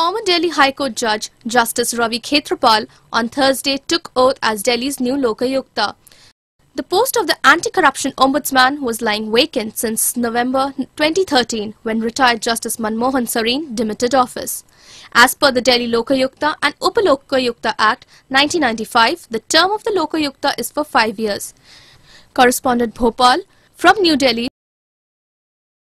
former Delhi High Court Judge Justice Reva Khetrapal on Thursday took oath as Delhi's new Lokayukta. The post of the anti-corruption ombudsman was lying vacant since November 2013 when retired Justice Manmohan Sarin demitted office. As per the Delhi Lokayukta and Upalokayukta Act 1995, the term of the Lokayukta is for five years. Correspondent Bhopal from New Delhi